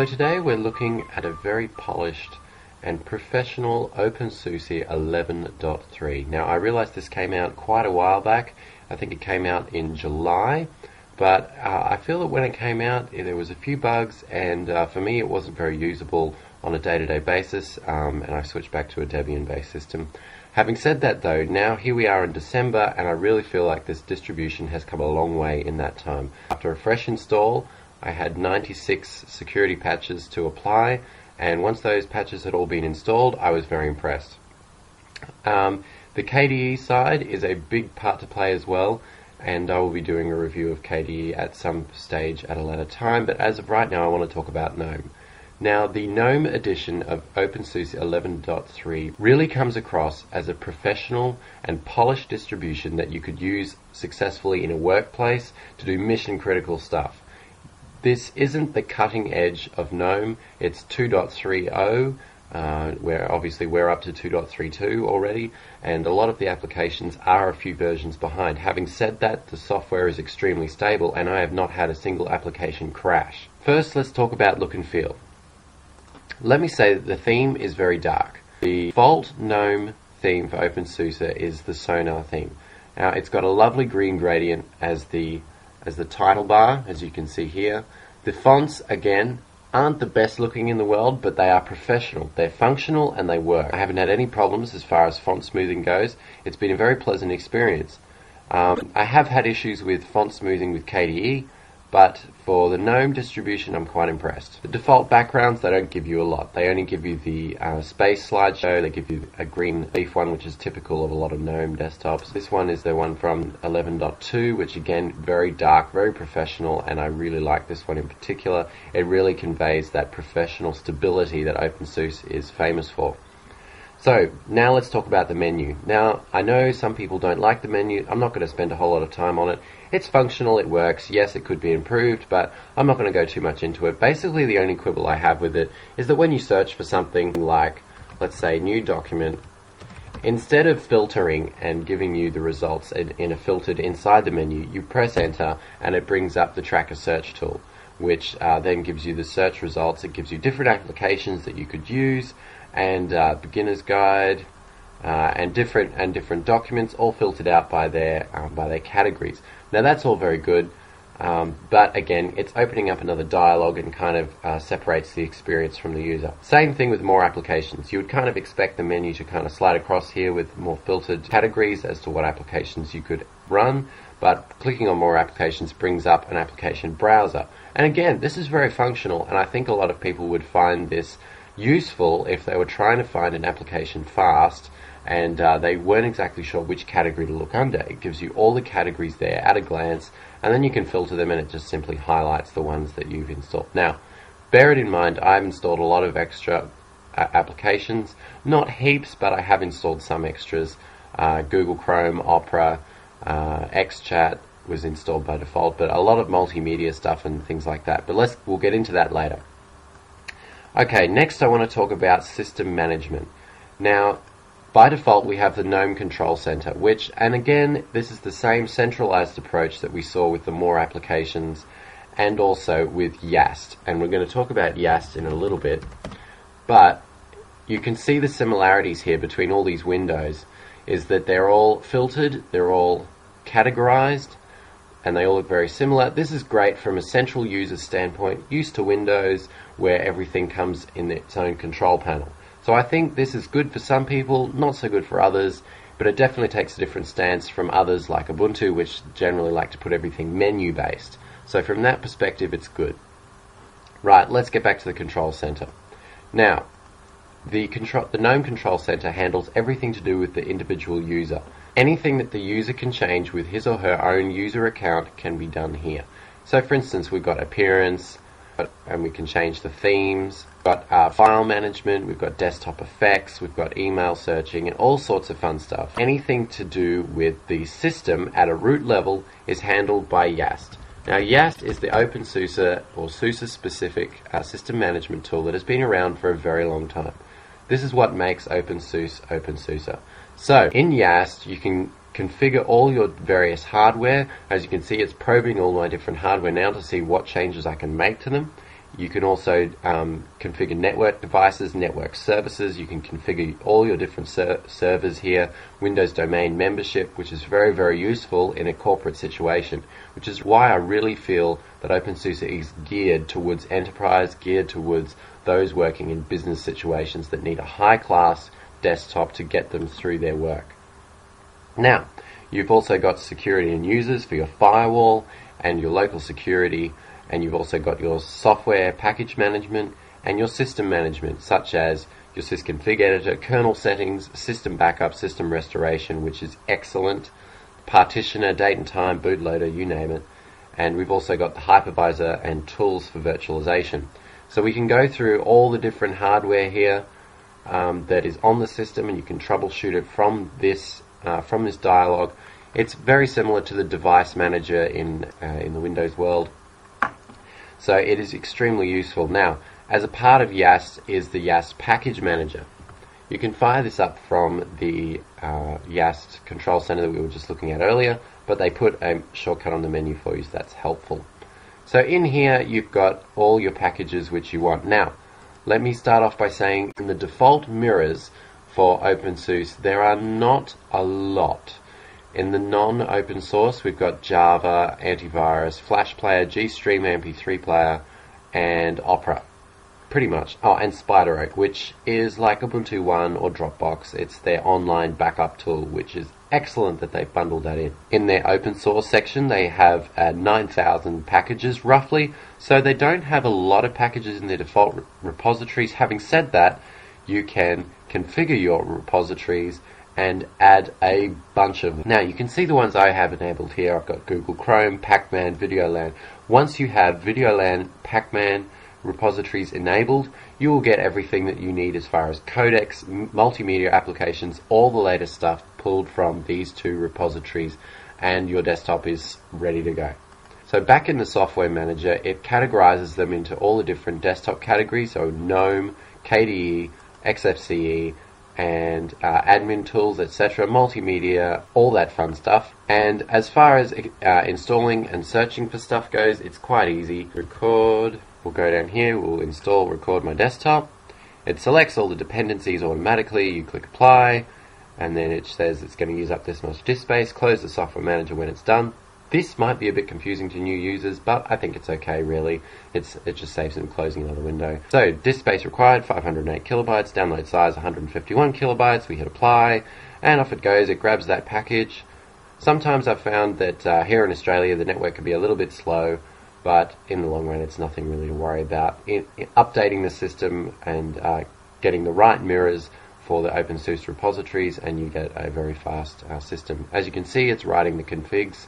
So today we're looking at a very polished and professional OpenSUSE 11.3. Now I realize this came out quite a while back. I think it came out in July, but uh, I feel that when it came out there was a few bugs and uh, for me it wasn't very usable on a day-to-day basis um, and I switched back to a Debian-based system. Having said that though, now here we are in December and I really feel like this distribution has come a long way in that time. After a fresh install, I had 96 security patches to apply, and once those patches had all been installed, I was very impressed. Um, the KDE side is a big part to play as well, and I will be doing a review of KDE at some stage at a later time, but as of right now, I want to talk about GNOME. Now, the GNOME edition of OpenSUSE 11.3 really comes across as a professional and polished distribution that you could use successfully in a workplace to do mission critical stuff. This isn't the cutting edge of GNOME. It's 2.30, uh, where obviously we're up to 2.32 already, and a lot of the applications are a few versions behind. Having said that, the software is extremely stable, and I have not had a single application crash. First, let's talk about look and feel. Let me say that the theme is very dark. The default GNOME theme for OpenSUSE is the Sonar theme. Now, it's got a lovely green gradient as the as the title bar, as you can see here. The fonts, again, aren't the best looking in the world, but they are professional. They're functional and they work. I haven't had any problems as far as font smoothing goes. It's been a very pleasant experience. Um, I have had issues with font smoothing with KDE, but for the GNOME distribution, I'm quite impressed. The default backgrounds, they don't give you a lot. They only give you the uh, space slideshow, they give you a green leaf one, which is typical of a lot of GNOME desktops. This one is the one from 11.2, which again, very dark, very professional, and I really like this one in particular. It really conveys that professional stability that OpenSUSE is famous for. So now let's talk about the menu. Now I know some people don't like the menu. I'm not going to spend a whole lot of time on it. It's functional, it works. Yes, it could be improved, but I'm not going to go too much into it. Basically, the only quibble I have with it is that when you search for something like, let's say, new document, instead of filtering and giving you the results in, in a filtered inside the menu, you press enter and it brings up the tracker search tool which uh, then gives you the search results. It gives you different applications that you could use, and uh, beginner's guide, uh, and different and different documents, all filtered out by their um, by their categories. Now that's all very good, um, but again, it's opening up another dialogue and kind of uh, separates the experience from the user. Same thing with more applications. You would kind of expect the menu to kind of slide across here with more filtered categories as to what applications you could run, but clicking on more applications brings up an application browser. And again, this is very functional, and I think a lot of people would find this useful if they were trying to find an application fast and uh, they weren't exactly sure which category to look under. It gives you all the categories there at a glance, and then you can filter them, and it just simply highlights the ones that you've installed. Now, bear it in mind, I've installed a lot of extra uh, applications, not heaps, but I have installed some extras. Uh, Google Chrome, Opera, uh, XChat was installed by default, but a lot of multimedia stuff and things like that. But let's we'll get into that later. Okay, next I want to talk about system management. Now, by default, we have the GNOME Control Center, which, and again, this is the same centralized approach that we saw with the more applications and also with YaST. And we're going to talk about YaST in a little bit. But you can see the similarities here between all these windows is that they're all filtered, they're all categorized, and they all look very similar. This is great from a central user standpoint, used to Windows, where everything comes in its own control panel. So I think this is good for some people, not so good for others, but it definitely takes a different stance from others like Ubuntu, which generally like to put everything menu based. So from that perspective, it's good. Right, let's get back to the control center. Now, the, control, the GNOME Control Center handles everything to do with the individual user. Anything that the user can change with his or her own user account can be done here. So for instance, we've got appearance, and we can change the themes. We've got uh, file management, we've got desktop effects, we've got email searching, and all sorts of fun stuff. Anything to do with the system at a root level is handled by YaST. Now, YaST is the OpenSUSE or SUSE specific uh, system management tool that has been around for a very long time. This is what makes OpenSUSE OpenSUSE. So, in YaST, you can configure all your various hardware. As you can see, it's probing all my different hardware now to see what changes I can make to them. You can also um, configure network devices, network services. You can configure all your different ser- servers here. Windows domain membership, which is very, very useful in a corporate situation, which is why I really feel that OpenSUSE is geared towards enterprise, geared towards those working in business situations that need a high class desktop to get them through their work. Now, you've also got security and users for your firewall and your local security and you've also got your software package management and your system management, such as your sysconfig editor, kernel settings, system backup, system restoration, which is excellent, partitioner, date and time, bootloader, you name it. And we've also got the hypervisor and tools for virtualization. So we can go through all the different hardware here um, that is on the system, and you can troubleshoot it from this uh, from this dialog. It's very similar to the device manager in uh, in the Windows world. So it is extremely useful. Now, as a part of YaST is the YaST Package Manager. You can fire this up from the uh, YaST control center that we were just looking at earlier, but they put a shortcut on the menu for you, so that's helpful. So in here, you've got all your packages which you want. Now, let me start off by saying in the default mirrors for OpenSUSE, there are not a lot. In the non-open source, we've got Java, Antivirus, Flash Player, GStream MP3 Player, and Opera. Pretty much. Oh, and SpiderOak, which is like Ubuntu One or Dropbox. It's their online backup tool, which is excellent that they've bundled that in. In their open source section, they have uh, 9,000 packages roughly, so they don't have a lot of packages in their default re- repositories. Having said that, you can configure your repositories and add a bunch of them. Now you can see the ones I have enabled here. I've got Google Chrome, Packman, Videolan. Once you have Videolan, Packman repositories enabled, you will get everything that you need as far as codecs, multimedia applications, all the latest stuff pulled from these two repositories and your desktop is ready to go. So back in the software manager, it categorizes them into all the different desktop categories, so GNOME, KDE, XFCE, and uh, admin tools, etc., multimedia, all that fun stuff. And as far as uh, installing and searching for stuff goes, it's quite easy. Record, we'll go down here, we'll install, record my desktop. It selects all the dependencies automatically, you click apply, and then it says it's going to use up this much disk space. Close the software manager when it's done. This might be a bit confusing to new users, but I think it's okay really. It's It just saves them closing another window. So, disk space required, 508 kilobytes, download size 151 kilobytes, we hit apply, and off it goes, it grabs that package. Sometimes I've found that uh, here in Australia the network can be a little bit slow, but in the long run it's nothing really to worry about. In, in updating the system and uh, getting the right mirrors for the OpenSUSE repositories and you get a very fast uh, system. As you can see, it's writing the configs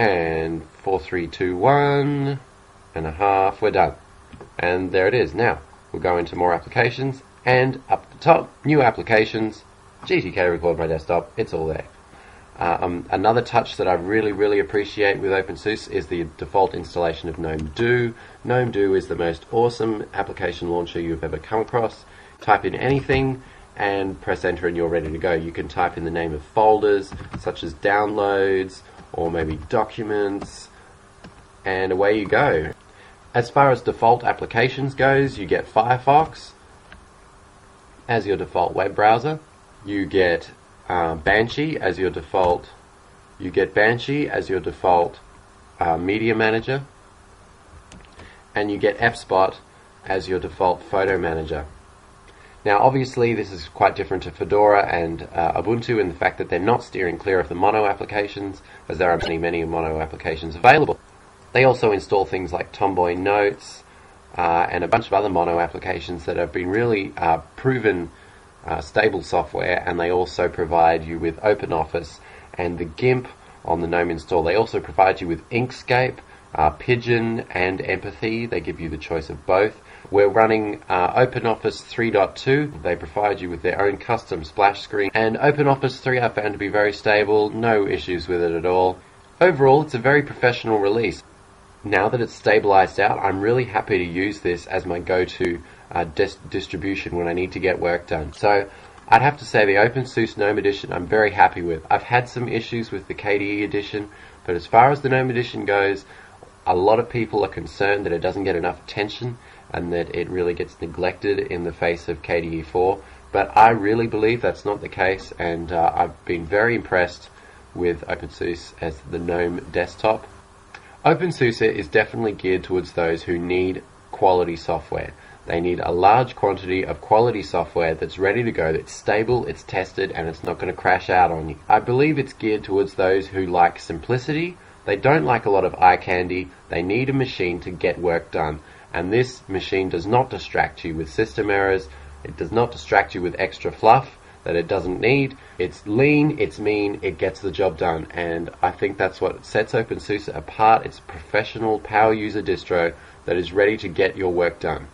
and 4321 and a half, we're done. And there it is. Now, we'll go into more applications, and up the top, new applications, GTK record my desktop, it's all there. Uh, um, another touch that I really, really appreciate with OpenSUSE is the default installation of GNOME Do. GNOME Do is the most awesome application launcher you've ever come across. Type in anything and press enter and you're ready to go. You can type in the name of folders such as downloads or maybe documents, and away you go. As far as default applications goes, you get Firefox as your default web browser. You get uh, Banshee as your default. You get Banshee as your default uh, media manager, and you get FSpot as your default photo manager. Now, obviously, this is quite different to Fedora and uh, Ubuntu in the fact that they're not steering clear of the mono applications, as there are many, many mono applications available. They also install things like Tomboy Notes uh, and a bunch of other mono applications that have been really uh, proven uh, stable software, and they also provide you with OpenOffice and the GIMP on the GNOME install. They also provide you with Inkscape, uh, Pidgin, and Empathy. They give you the choice of both we're running uh, OpenOffice 3.2. They provide you with their own custom splash screen. And OpenOffice 3 I found to be very stable, no issues with it at all. Overall, it's a very professional release. Now that it's stabilized out, I'm really happy to use this as my go-to uh, dis- distribution when I need to get work done. So I'd have to say the OpenSUSE GNOME edition I'm very happy with. I've had some issues with the KDE edition, but as far as the GNOME edition goes, a lot of people are concerned that it doesn't get enough attention and that it really gets neglected in the face of KDE 4. But I really believe that's not the case, and uh, I've been very impressed with OpenSUSE as the GNOME desktop. OpenSUSE is definitely geared towards those who need quality software. They need a large quantity of quality software that's ready to go, that's stable, it's tested, and it's not going to crash out on you. I believe it's geared towards those who like simplicity. They don't like a lot of eye candy. They need a machine to get work done. And this machine does not distract you with system errors. It does not distract you with extra fluff that it doesn't need. It's lean, it's mean, it gets the job done. And I think that's what sets OpenSUSE apart. It's a professional power user distro that is ready to get your work done.